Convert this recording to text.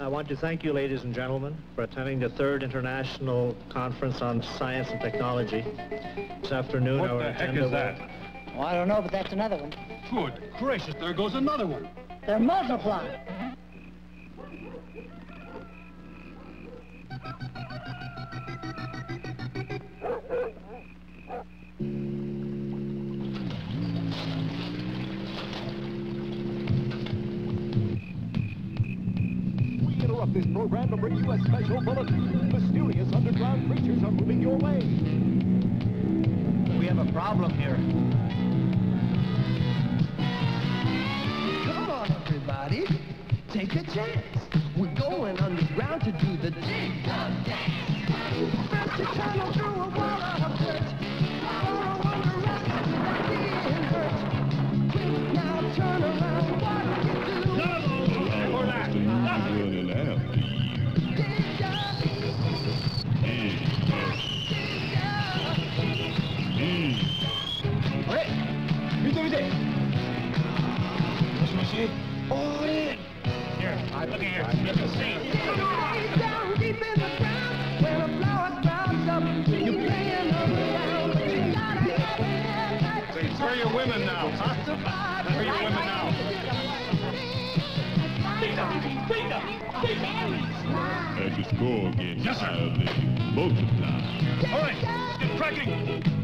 I want to thank you, ladies and gentlemen, for attending the third International Conference on Science and Technology. This afternoon, What our the heck is that? Well, I don't know, but that's another one. Good gracious, there goes another one. They're multiplying. We this program to bring you a special bulletin. Mysterious underground creatures are moving your way. We have a problem here. Come on, everybody. Take a chance. We're going underground to do the dig dance. First you tunnel through a wall of dirt. Follow underground, like being hurt. Quick, now turn around. What do you do? running after you. You're playing around. But you gotta have it. Say, where are your women now, huh? Where are your women now? As you score again, Yes, sir. Multiply. All right, get cracking.